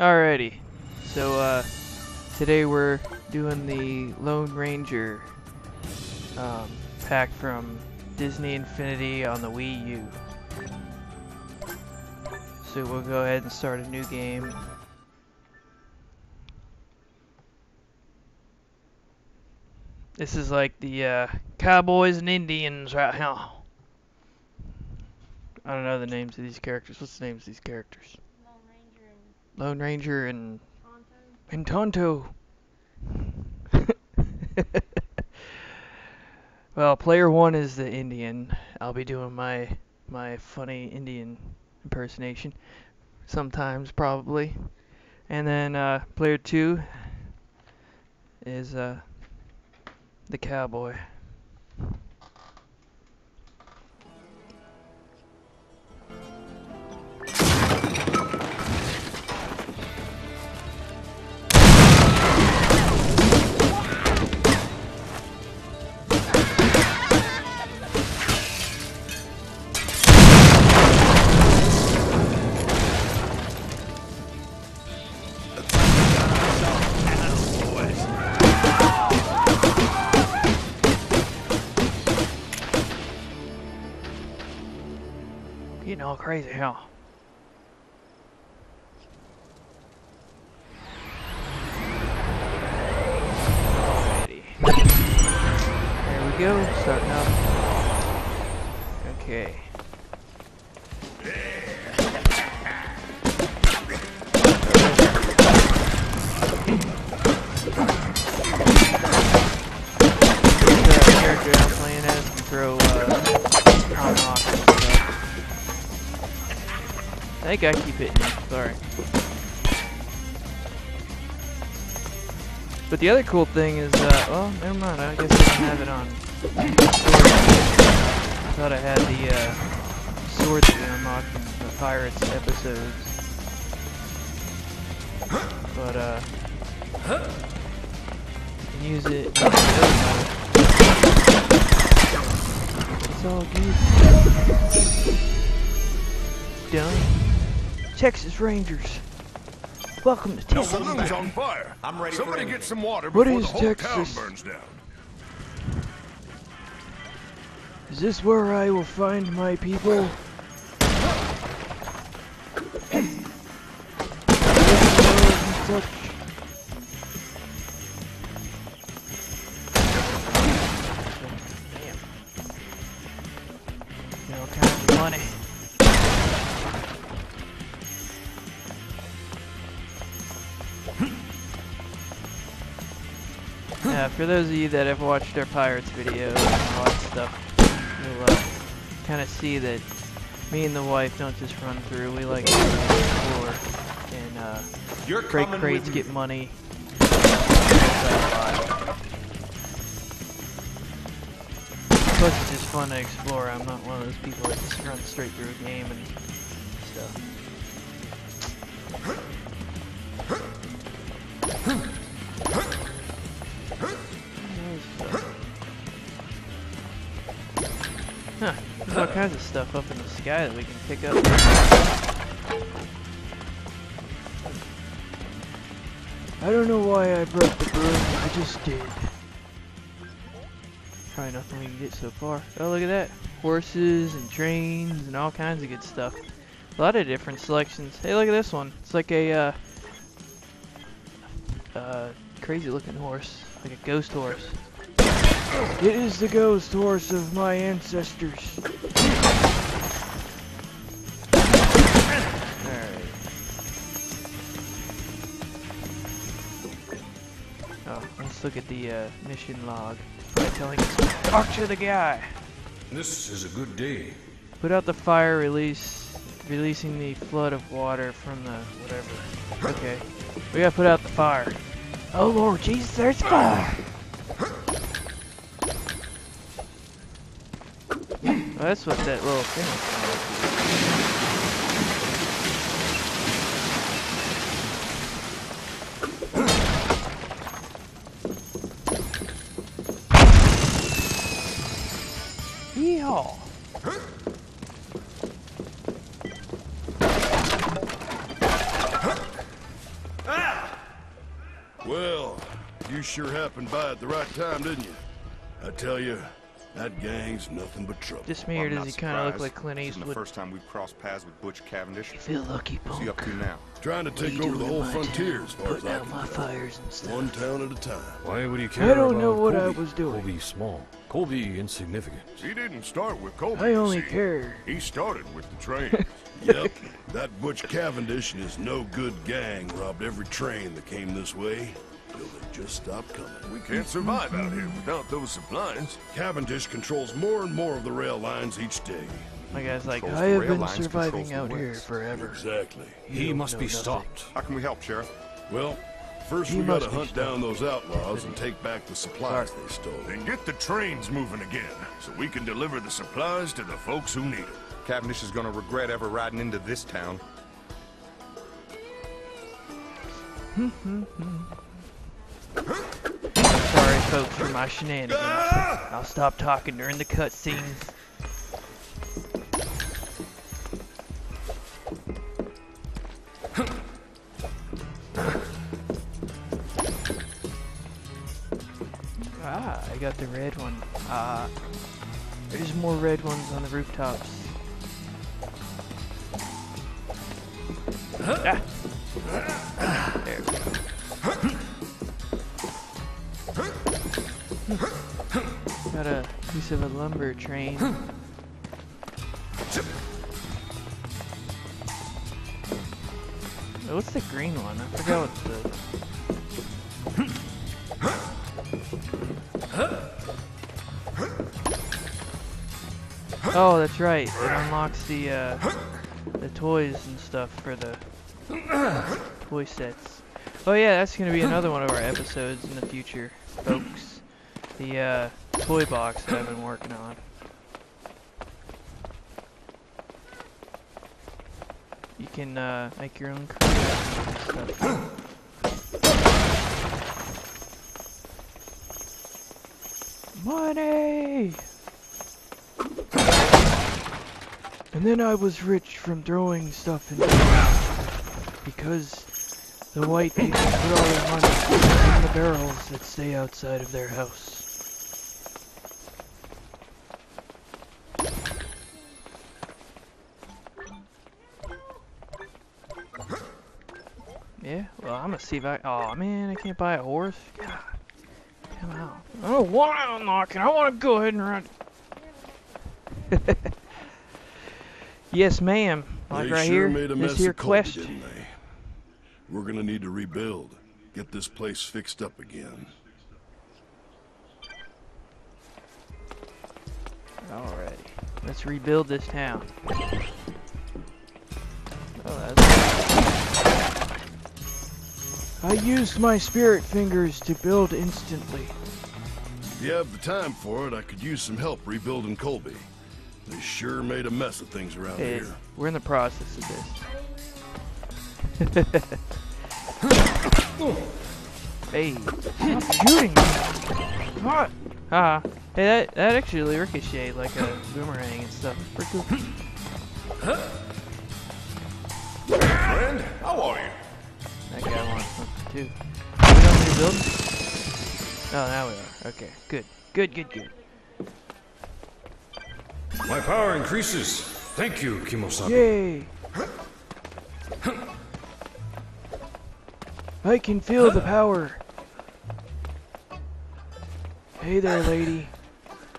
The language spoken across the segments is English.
Alrighty, so uh, today we're doing the Lone Ranger um, pack from Disney Infinity on the Wii U. So we'll go ahead and start a new game. This is like the uh, Cowboys and Indians right here. I don't know the names of these characters. What's the names of these characters? Lone Ranger and Lone Ranger and Tonto. and Tonto. well, player one is the Indian. I'll be doing my my funny Indian impersonation sometimes, probably. And then uh, player two is uh, the cowboy. Crazy, huh? There we go, starting up. Okay. I keep hitting you. Sorry. But the other cool thing is, uh, well, never mind. I guess I don't have it on. I thought I had the uh, sword that we unlocked from the Pirates episodes. But, uh, you can use it. It. It's all good. Done. Texas Rangers. Welcome to The Texas. saloon's on fire. I'm ready Somebody anything. get some water before is the whole town Texas? burns down. Is this where I will find my people? Yeah, for those of you that have watched our Pirates videos and all that stuff, you'll uh, kind of see that me and the wife don't just run through. We like to explore and uh, You're break crates, get money. Plus, it's just fun to explore. I'm not one of those people that just run straight through a game and stuff up in the sky that we can pick up. I don't know why I broke the broom, I just did. Probably nothing we can get so far. Oh, look at that. Horses and trains and all kinds of good stuff. A lot of different selections. Hey, look at this one. It's like a, uh, uh, crazy looking horse. Like a ghost horse. It is the ghost horse of my ancestors. Let's look at the uh, mission log. By telling us talk to the guy. This is a good day. Put out the fire release, releasing the flood of water from the whatever. Okay, we gotta put out the fire. Oh Lord Jesus, there's fire! That's what that little thing is. Sure happened by at the right time, didn't you? I tell you, that gang's nothing but trouble. Just me, or I'm does not he kind of look like Clint This the first time we've crossed paths with Butch Cavendish. You Feel lucky, What's he up to now? Trying to take over the whole in my frontier town? as far as Putting I out can my tell. fires and stuff. One town at a time. Why would you care I don't know about what I Colby? was doing. Colby's small. Colby insignificant. He didn't start with Colby. I only see. care. He started with the train. Yep, that Butch Cavendish and his no-good gang robbed every train that came this way till they just stopped coming. we can't survive out here without those supplies. Cavendish controls more and more of the rail lines each day. My guy's like, I the have rail been lines, surviving out here forever. Exactly. You He must be nothing. stopped. How can we help, Sheriff? Well, first He we gotta hunt stopped. down those outlaws and take back the supplies they stole. Then get the trains moving again, so we can deliver the supplies to the folks who need them. Cavendish is gonna regret ever riding into this town. Hmm, hmm, hmm. Sorry, folks, for my shenanigans. I'll stop talking during the cutscenes. Ah, I got the red one. Ah, there's more red ones on the rooftops. Ah. Of a lumber train. Oh, What's the green one? I forgot what the. Oh, that's right. It unlocks the uh, the toys and stuff for the toy sets. Oh yeah, that's gonna be another one of our episodes in the future, folks. The uh, toy box that I've been working on. You can uh, make your own. Money! And then I was rich from throwing stuff in. Because the white people put all their money in the barrels that stay outside of their house. See if I. Oh man, I can't buy a horse. God, come out. Oh, I don't want to unlock it. I want to go ahead and run. yes, ma'am. Like they right sure here. made a this mess here of Colby, quest. didn't they? We're gonna need to rebuild. Get this place fixed up again. Alrighty. Let's rebuild this town. Oh, that's. I used my spirit fingers to build instantly. If you have the time for it, I could use some help rebuilding Colby. They sure made a mess of things around Hey, here. we're in the process of this. hey, stop shooting me! What? Ah, hey, that that actually ricocheted like a boomerang and stuff. Pretty cool. Friend, how are you? That guy wants something too. Are we done rebuilding? Oh, now we are. Okay, good, good, good, good. My power increases. Thank you, Kimosabe. Yay! I can feel the power. Hey there, lady.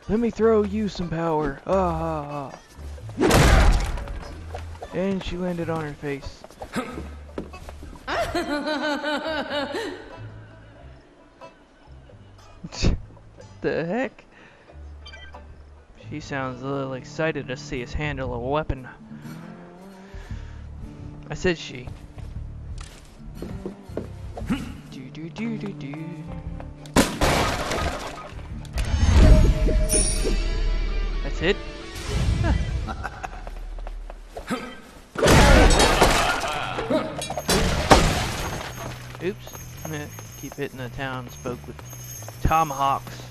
Let me throw you some power. Ah ha ha. And she landed on her face. the heck? She sounds a little excited to see us handle a weapon. I said she. do do do do do. That's it. Oops. I'm gonna keep hitting the town spoke with tomahawks.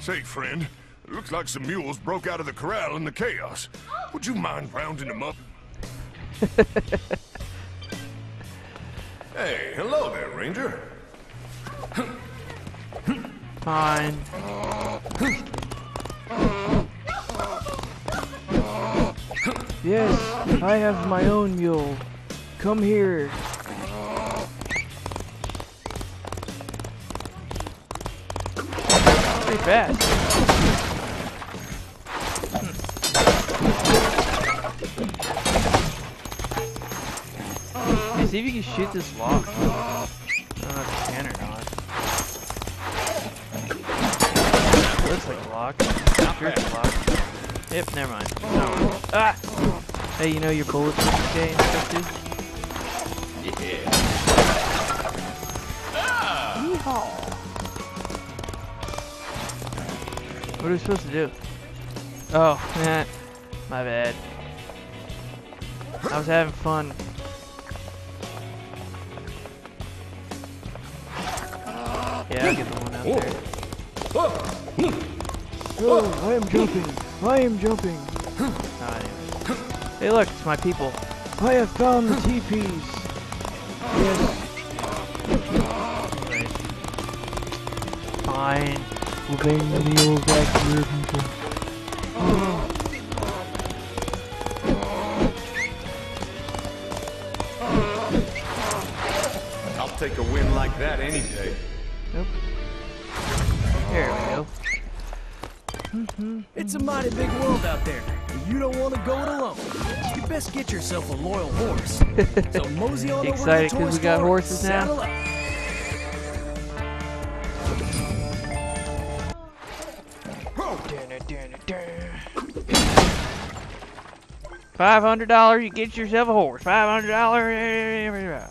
Say, friend, looks like some mules broke out of the corral in the chaos. Would you mind rounding them up? Hey, hello there, Ranger. Fine. Yes, I have my own mule. Come here. Pretty fast. Hey, see if you can shoot this lock. I don't know if you can or not. Looks like a lock. Sure it's a lock. Yep, never mind. No. Ah! Hey, you know your bullets are okay and stuff too? Yeah. What are we supposed to do? Oh, man. my bad. I was having fun. Yeah, I'll get the one out there. Oh, I am jumping. I am jumping. Ah, anyway. Hey, look, it's my people. I have found the teepees. Yes. Fine. We'll bring the mules back to your people. Oh. I'll take a win like that any day. Nope. There we go. It's a mighty big world out there, and you don't want to go it alone. You best get yourself a loyal horse. So mosey on the toy we got horses now? Five hundred dollars, you get yourself a horse. Five hundred dollars.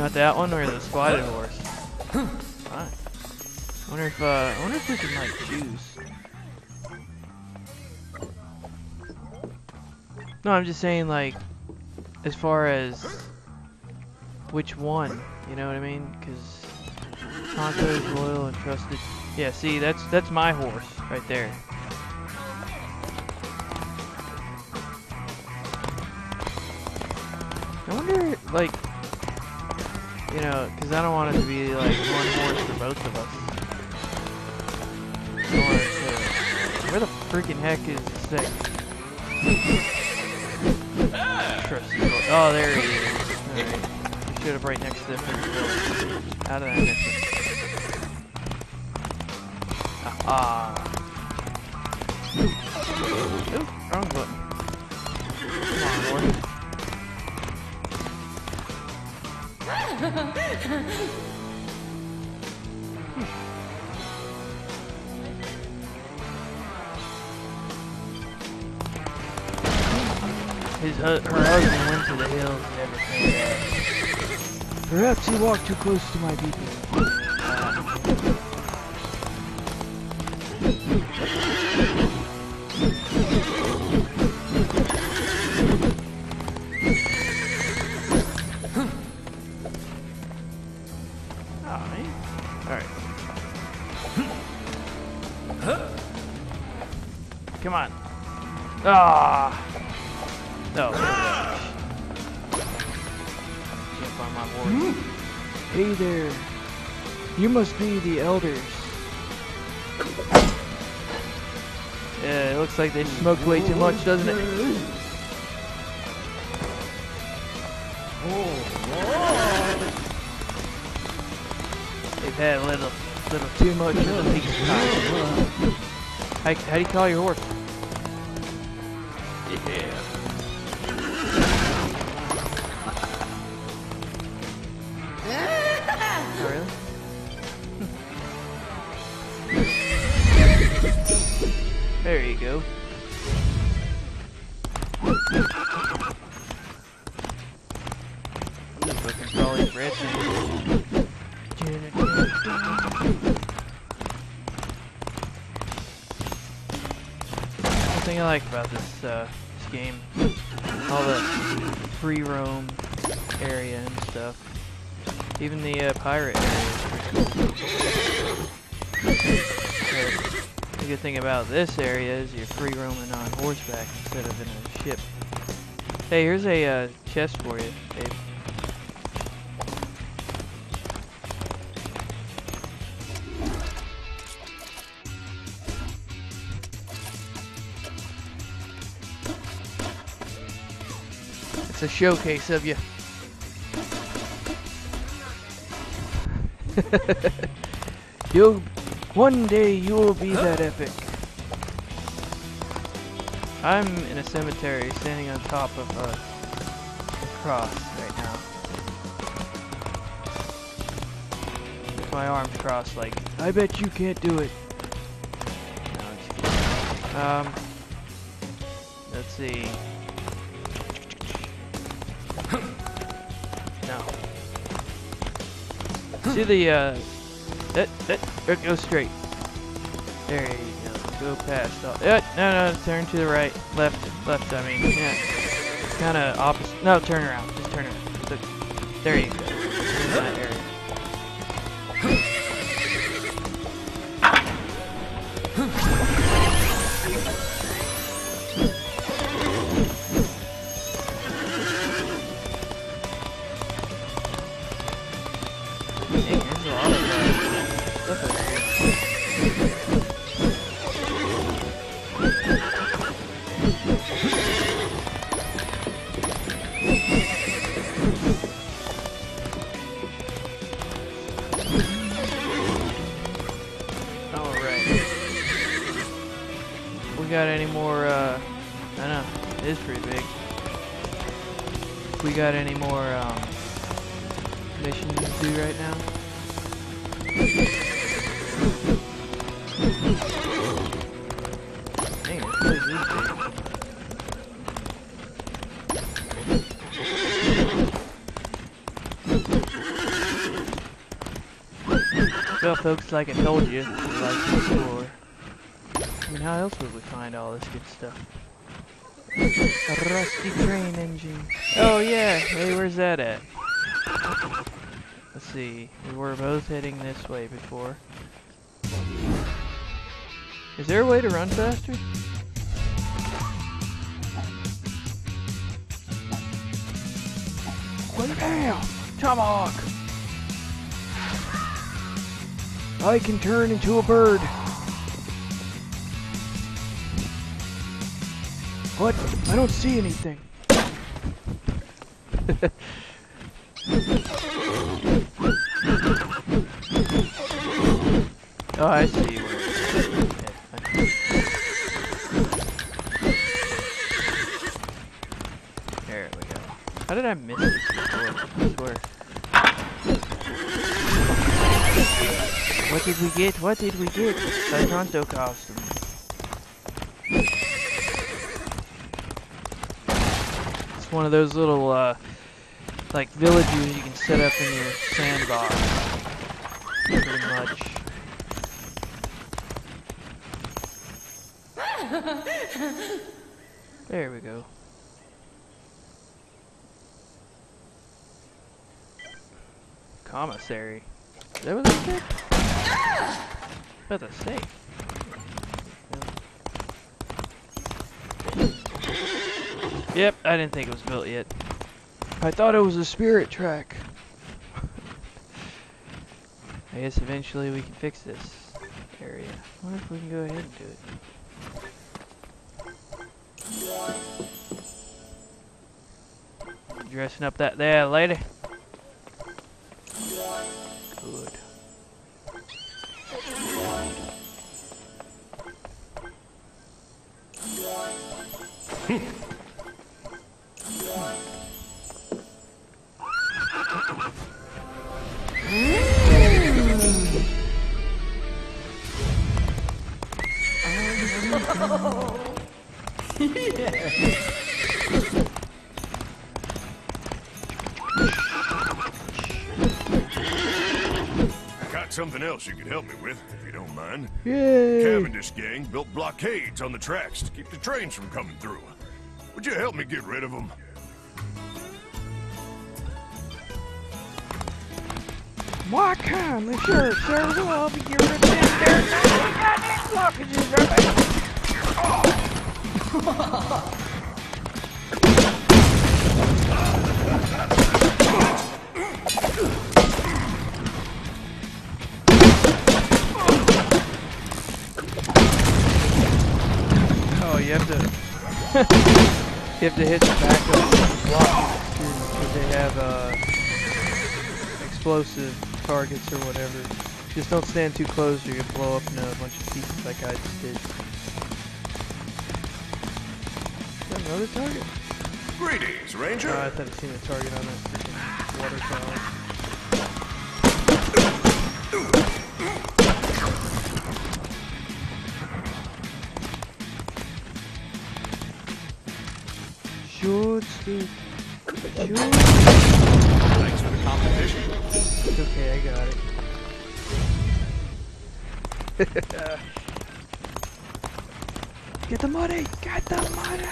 Want that one or the spotted horse? Fine. Wonder if uh, I wonder if we can like choose. No, I'm just saying like, as far as which one, you know what I mean? Because Tonto is loyal and trusted. Yeah, see, that's that's my horse right there. I wonder, like, you know, because I don't want it to be like one horse for both of us. Where the freaking heck is Stick? Trusty horse. Oh, there he is. Alright. Should have right next to the freaking. How did I miss it? Ah. Wrong button. Come on, horse. His uh, her husband went to the hills and back. Perhaps he walked too close to my people. Uh, Ah. No. Jump on my horse. Hey there. You must be the elders. Yeah, it looks like they smoked way too much, doesn't it? They've had a little, little too much of the. How, how do you call your horse? There you go. Thing I like about this, uh, this game, all the free roam area and stuff. Even the uh, pirate area. The good thing about this area is you're free roaming on horseback instead of in a ship. Hey, here's a uh, chest for you. It's a showcase of you. You'll one day you will be that epic. I'm in a cemetery standing on top of a, a cross right now. With my arms crossed like, I bet you can't do it. No. Um, let's see. No. See the, uh, that, that, go straight. There you go. Go past all. No, no, turn to the right. Left, left, I mean. Yeah. Kind of opposite. No, turn around. Just turn around. Look. There you go. Got any more, um, missions to do right now? Dang. Well, folks, like I told you, like the store. I mean, how else would we find all this good stuff? A rusty train engine. Oh yeah, hey, where's that at? Let's see, we were both heading this way before. Is there a way to run faster? Bam! Tomahawk! I can turn into a bird. What? I don't see anything. oh, I see where There we go. How did I miss this before? What did we get? What did we get? Tonto costume. One of those little, uh, like villages you can set up in your sandbox. Pretty much. There we go. Commissary. Is that what they said? That's a safe. Yep, I didn't think it was built yet. I thought it was a spirit track. I guess eventually we can fix this area. I wonder if we can go ahead and do it. Dressing up that there lady. Good. I got something else you could help me with, if you don't mind. Yay! Cavendish gang built blockades on the tracks to keep the trains from coming through. Would you help me get rid of them? Why kindly, sir, sir, will be your attendant. blockages, right? Oh, you have to you have to hit the back of the block because they have uh, explosive targets or whatever. Just don't stand too close or you'll blow up into a bunch of pieces like I just did. Another target? Greetings, Ranger. Oh, I thought I seen a target on that freaking water Thanks for the competition. Okay, I got it. Get the money! Get the money!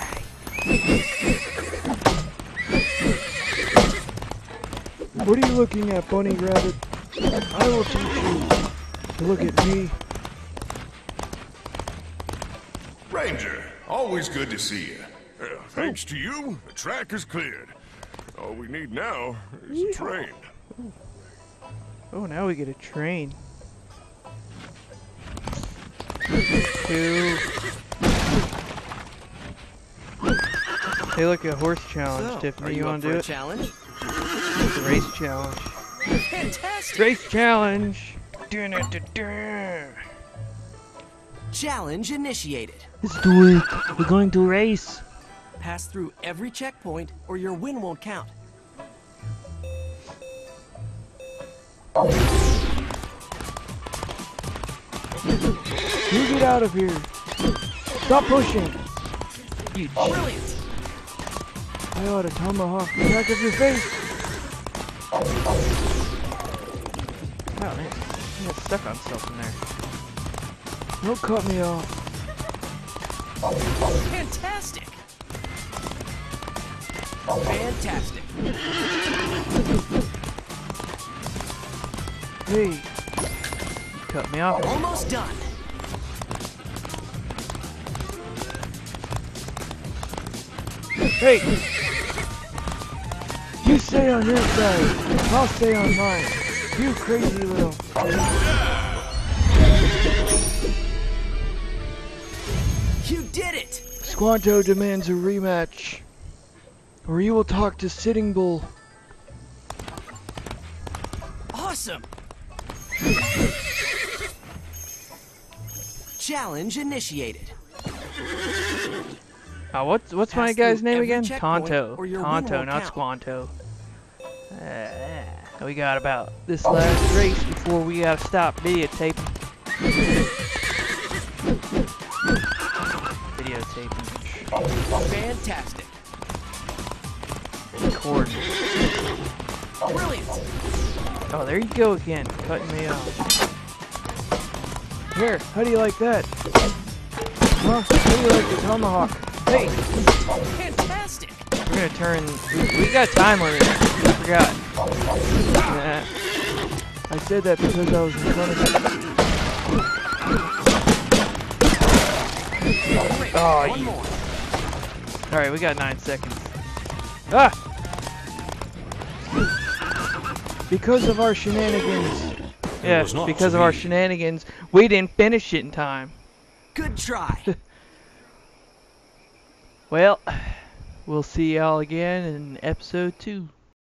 What are you looking at, Bunny Rabbit? I will teach you look at me. Ranger, always good to see you. Thanks to you, the track is cleared. All we need now is a train. Oh, now we get a train. Two. Hey, look, a horse challenge, So, Tiffany. You, you, want to do a it? challenge? It's a race challenge. Fantastic! Race challenge! Dun-dun-dun-dun. Challenge initiated. Let's do it. We're going to race. Pass through every checkpoint or your win won't count. You get out of here. Stop pushing. You Brilliant! I ought to tomahawk the back of your face. Oh man, I got stuck on something there. Don't cut me off. Fantastic! Fantastic! Hey, you cut me off. Almost done. Hey! You stay on your side. I'll stay on mine. You crazy little. You did it! Squanto demands a rematch. Or you will talk to Sitting Bull. Awesome! Challenge initiated. Uh, what's what's my guy's name again? Tonto. or your win Tonto, won't not count. Squanto. Uh, we got about this last race before we gotta stop videotaping. videotaping. Fantastic! Recording. Brilliant! Oh, there you go again, cutting me off. Here, how do you like that? Huh? How do you like the tomahawk? Hey, Fantastic! we're gonna turn. We, we got a time limit. I forgot. Nah. I said that because I was in front of you. Oh, One more. Alright, we got nine seconds. Ah! Because of our shenanigans. Yeah, because of our shenanigans, we didn't finish it in time. Good try. Well, we'll see y'all again in episode two.